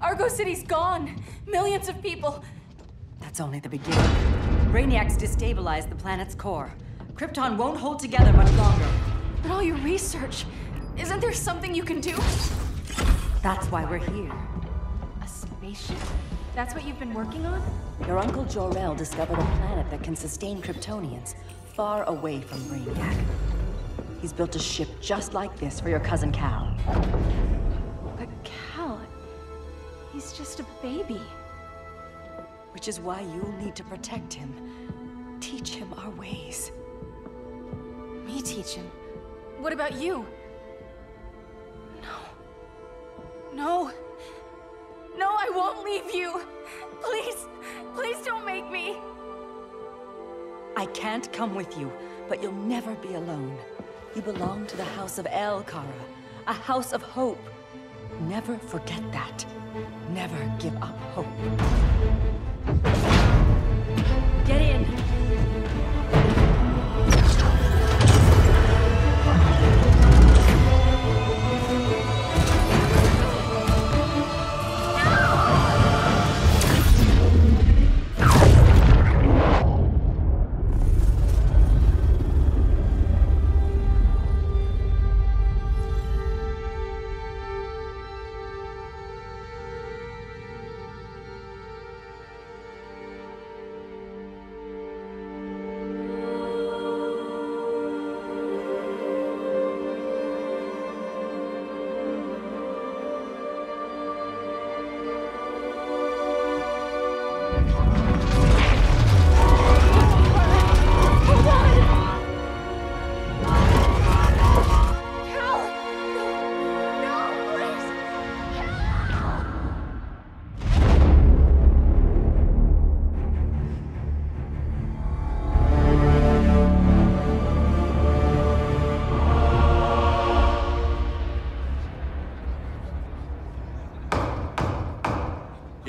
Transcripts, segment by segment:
Argo City's gone. Millions of people. That's only the beginning. Brainiac's destabilized the planet's core. Krypton won't hold together much longer. But all your research. Isn't there something you can do? That's why we're here. A spaceship? That's what you've been working on? Your uncle Jor-El discovered a planet that can sustain Kryptonians, far away from Brainiac. He's built a ship just like this for your cousin Kal. He's just a baby. Which is why you'll need to protect him. Teach him our ways. Me teach him. What about you? No. No. No, I won't leave you. Please, please don't make me. I can't come with you, but you'll never be alone. You belong to the House of El, Kara. A house of hope. Never forget that. Never give up hope.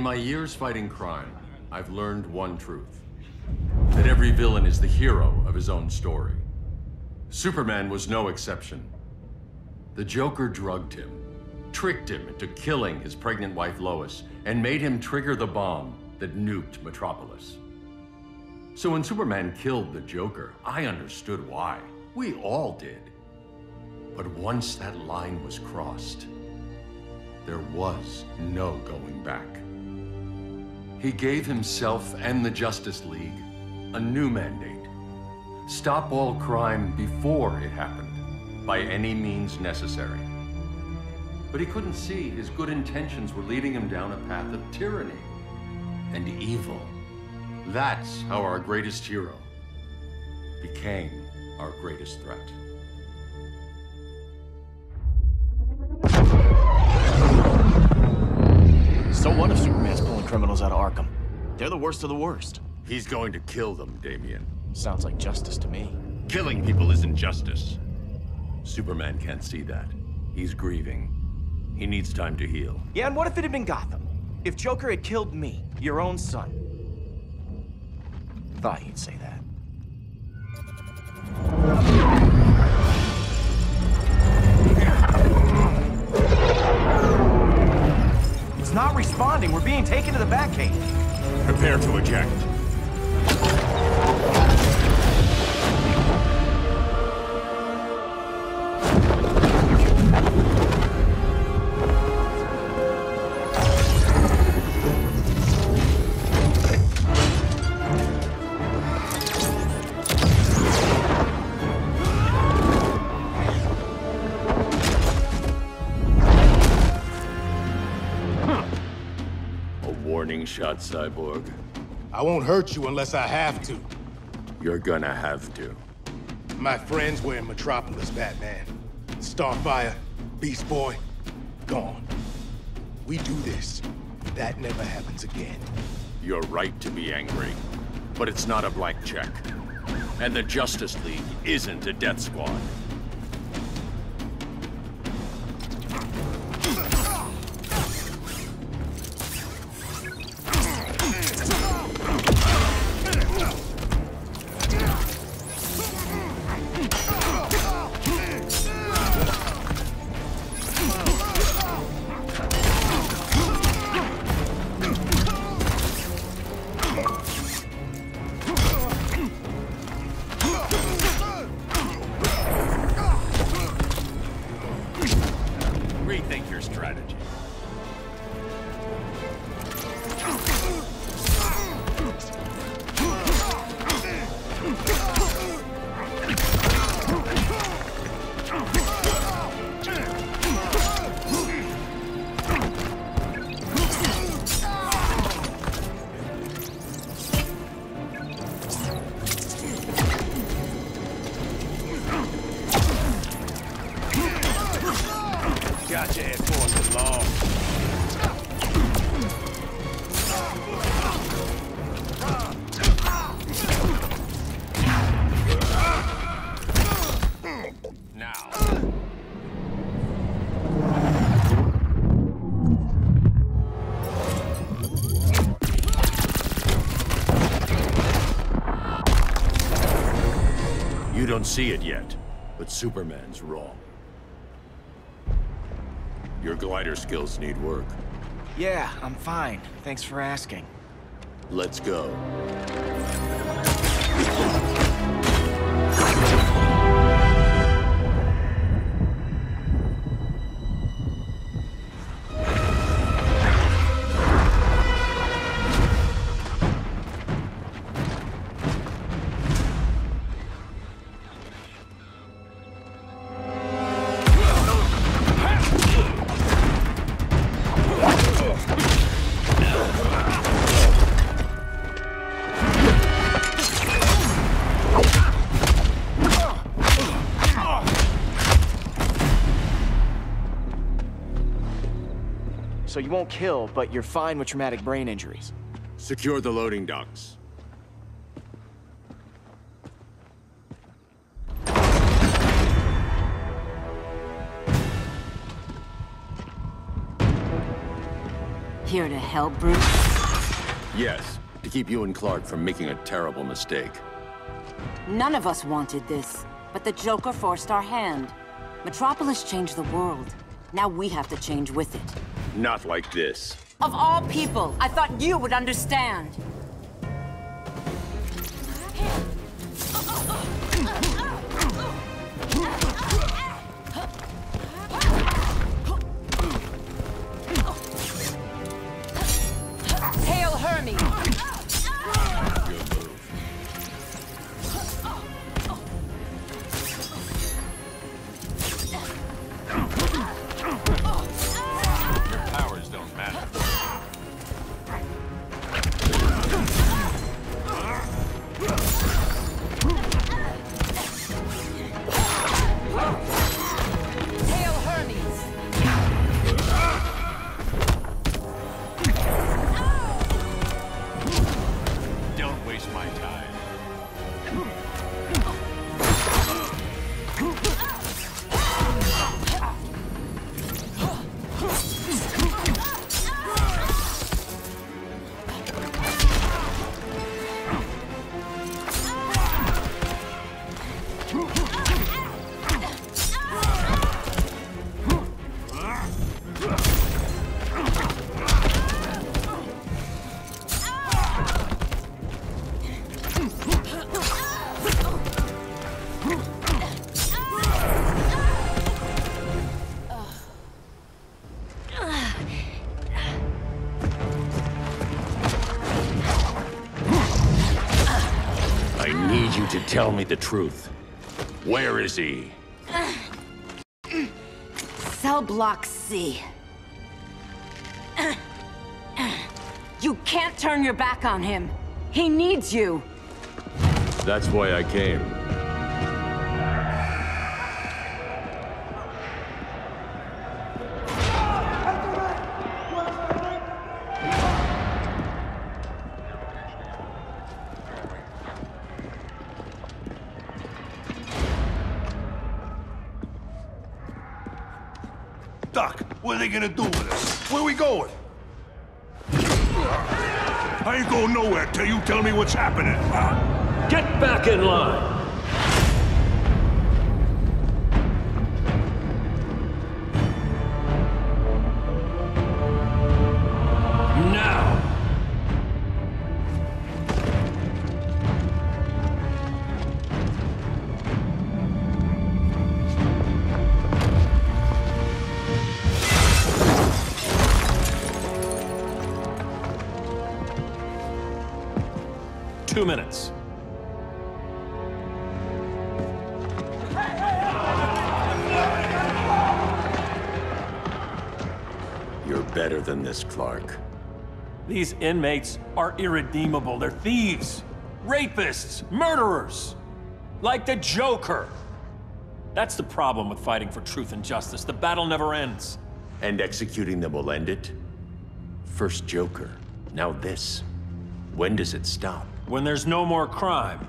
In my years fighting crime, I've learned one truth. That every villain is the hero of his own story. Superman was no exception. The Joker drugged him, tricked him into killing his pregnant wife Lois, and made him trigger the bomb that nuked Metropolis. So when Superman killed the Joker, I understood why. We all did. But once that line was crossed, there was no going back. He gave himself and the Justice League a new mandate. Stop all crime before it happened, by any means necessary. But he couldn't see his good intentions were leading him down a path of tyranny and evil. That's how our greatest hero became our greatest threat. Criminals out of Arkham? They're the worst of the worst. He's going to kill them, Damian. Sounds like justice to me. Killing people isn't justice. Superman can't see that. He's grieving. He needs time to heal. Yeah, and what if it had been Gotham? If Joker had killed me, your own son? Thought you'd say that. It's not responding. We're being taken to the Batcave. Prepare to eject. Warning shot, Cyborg. I won't hurt you unless I have to. You're gonna have to. My friends were in Metropolis, Batman. Starfire, Beast Boy, gone. We do this. That never happens again. You're right to be angry. But it's not a blank check. And the Justice League isn't a death squad. You don't see it yet, but Superman's wrong. Your glider skills need work. Yeah, I'm fine. Thanks for asking. Let's go. So you won't kill, but you're fine with traumatic brain injuries. Secure the loading docks. Here to help, Bruce? Yes, to keep you and Clark from making a terrible mistake. None of us wanted this, but the Joker forced our hand. Metropolis changed the world. Now we have to change with it. Not like this. Of all people, I thought you would understand. Waste my time. Need you to tell me the truth. Where is he? Cell Block C. You can't turn your back on him. He needs you. That's why I came. They gonna do with us? Where we going? I ain't going nowhere till you tell me what's happening. Get back in line! These inmates are irredeemable. They're thieves, rapists, murderers. Like the Joker. That's the problem with fighting for truth and justice. The battle never ends. And executing them will end it? First Joker, now this. When does it stop? When there's no more crime.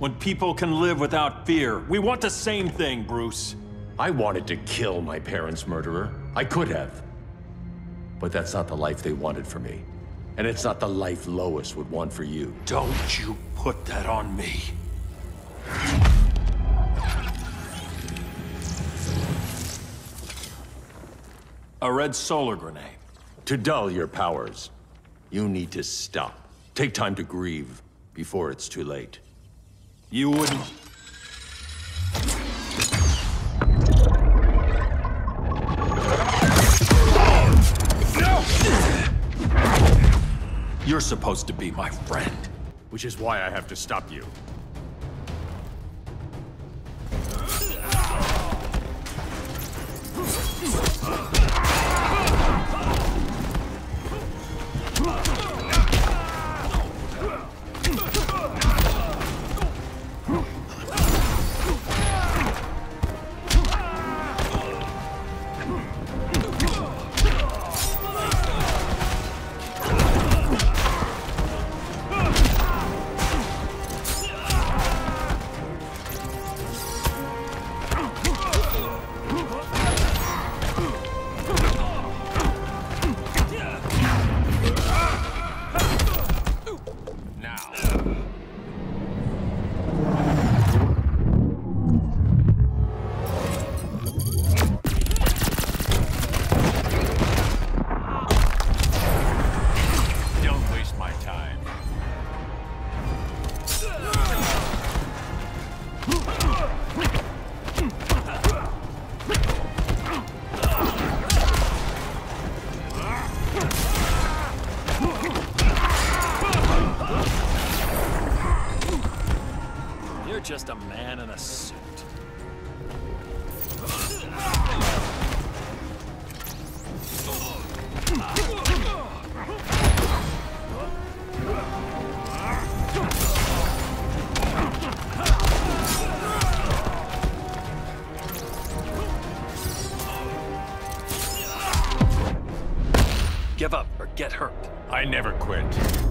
When people can live without fear. We want the same thing, Bruce. I wanted to kill my parents' murderer. I could have. But that's not the life they wanted for me. And it's not the life Lois would want for you. Don't you put that on me. A red solar grenade. To dull your powers, you need to stop. Take time to grieve before it's too late. You wouldn't... You're supposed to be my friend. Which is why I have to stop you. You're just a man in a suit. Give up or get hurt. I never quit.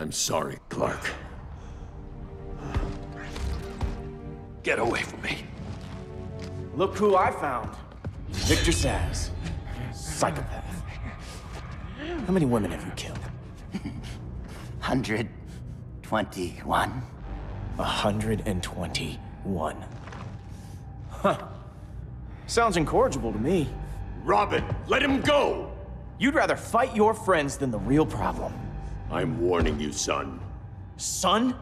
I'm sorry, Clark. Get away from me. Look who I found. Victor Zsasz. Psychopath. How many women have you killed? 121. 121. Huh. Sounds incorrigible to me. Robin, let him go! You'd rather fight your friends than the real problem. I'm warning you, son. Son?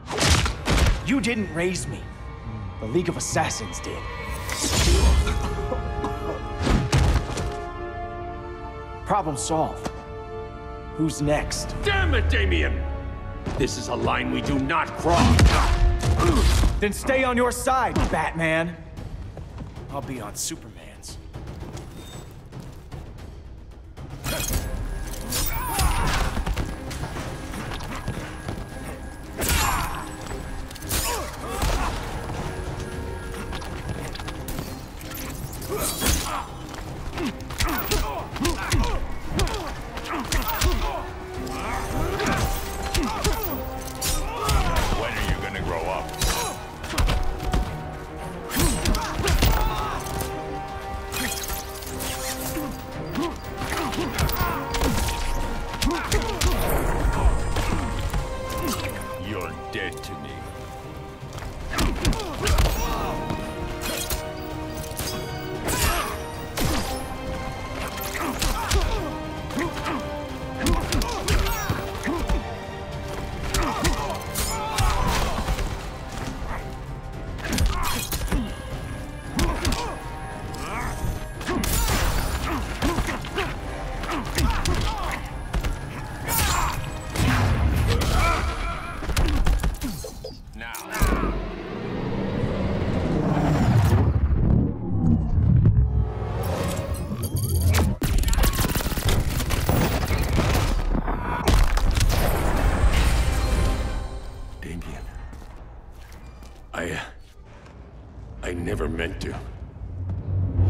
You didn't raise me. The League of Assassins did. Problem solved. Who's next? Damn it, Damian! This is a line we do not cross. Then stay on your side, Batman. I'll be on Superman's.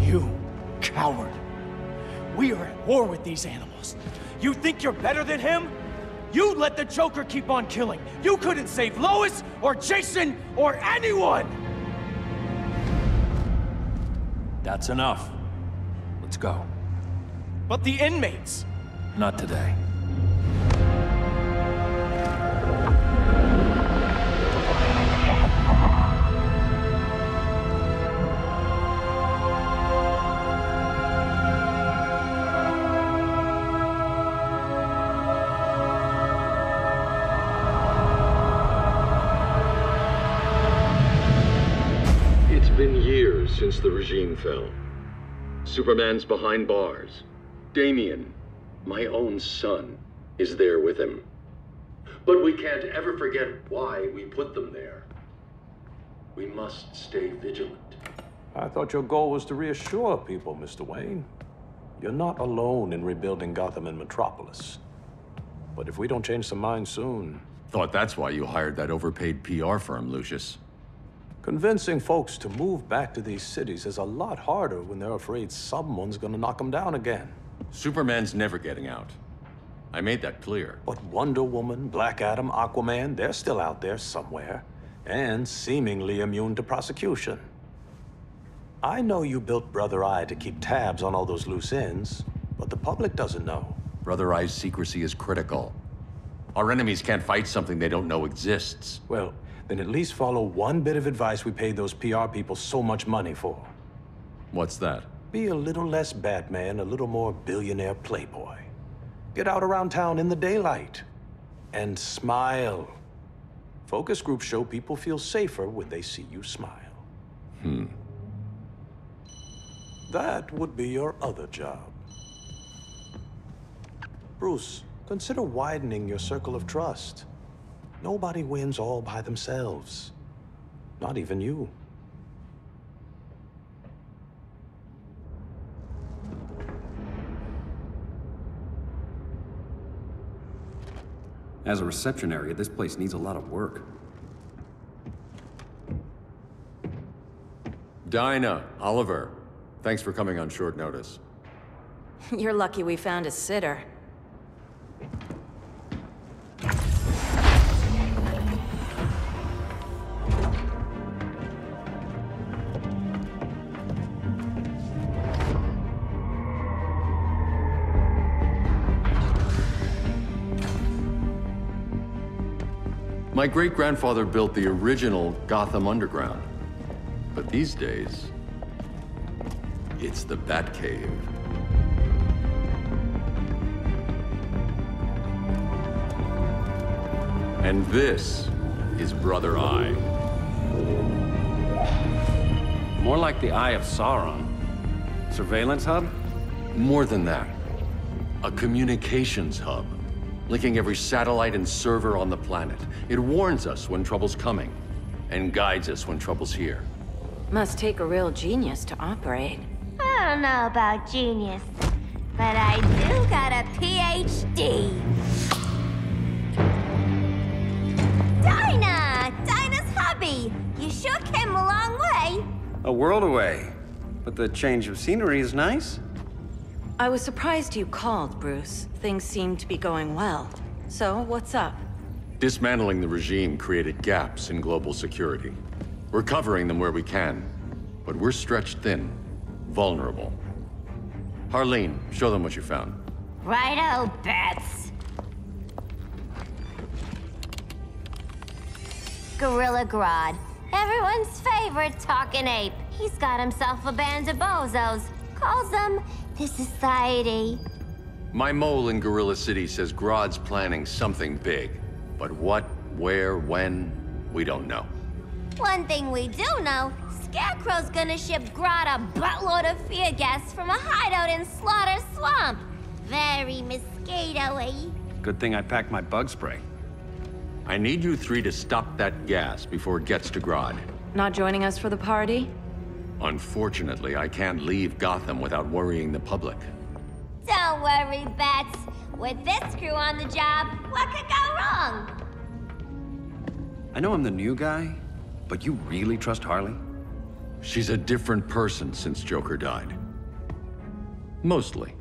You coward. We are at war with these animals. You think you're better than him? You let the Joker keep on killing. You couldn't save Lois, or Jason, or anyone! That's enough. Let's go. But the inmates! Not today. Since the regime fell. Superman's behind bars. Damian, my own son, is there with him. But we can't ever forget why we put them there. We must stay vigilant. I thought your goal was to reassure people, Mr. Wayne. You're not alone in rebuilding Gotham and Metropolis. But if we don't change some minds soon, Thought that's why you hired that overpaid PR firm, Lucius. Convincing folks to move back to these cities is a lot harder when they're afraid someone's gonna knock them down again. Superman's never getting out. I made that clear. But Wonder Woman, Black Adam, Aquaman, they're still out there somewhere, and seemingly immune to prosecution. I know you built Brother Eye to keep tabs on all those loose ends, but the public doesn't know. Brother Eye's secrecy is critical. Our enemies can't fight something they don't know exists. Well, then at least follow one bit of advice we paid those PR people so much money for. What's that? Be a little less Batman, a little more billionaire playboy. Get out around town in the daylight. And smile. Focus groups show people feel safer when they see you smile. Hmm. That would be your other job. Bruce, consider widening your circle of trust. Nobody wins all by themselves. Not even you. As a reception area, this place needs a lot of work. Dinah, Oliver, thanks for coming on short notice. You're lucky we found a sitter. My great grandfather built the original Gotham Underground. But these days, it's the Batcave. And this is Brother Eye. More like the Eye of Sauron. Surveillance hub? More than that, a communications hub, linking every satellite and server on the planet. It warns us when trouble's coming, and guides us when trouble's here. Must take a real genius to operate. I don't know about genius, but I do got a PhD. Dinah! Dinah's hubby! You sure came a long way. A world away. But the change of scenery is nice. I was surprised you called, Bruce. Things seem to be going well. So, what's up? Dismantling the regime created gaps in global security. We're covering them where we can, but we're stretched thin, vulnerable. Harleen, show them what you found. Righto, Bats. Gorilla Grodd. Everyone's favorite talking ape. He's got himself a band of bozos. Calls them the Society. My mole in Gorilla City says Grodd's planning something big. But what, where, when, we don't know. One thing we do know, Scarecrow's gonna ship Grodd a buttload of fear gas from a hideout in Slaughter Swamp. Very mosquito-y. Good thing I packed my bug spray. I need you three to stop that gas before it gets to Grodd. Not joining us for the party? Unfortunately, I can't leave Gotham without worrying the public. Don't worry, Bats. With this crew on the job, what could go wrong? I know I'm the new guy, but you really trust Harley? She's a different person since Joker died. Mostly.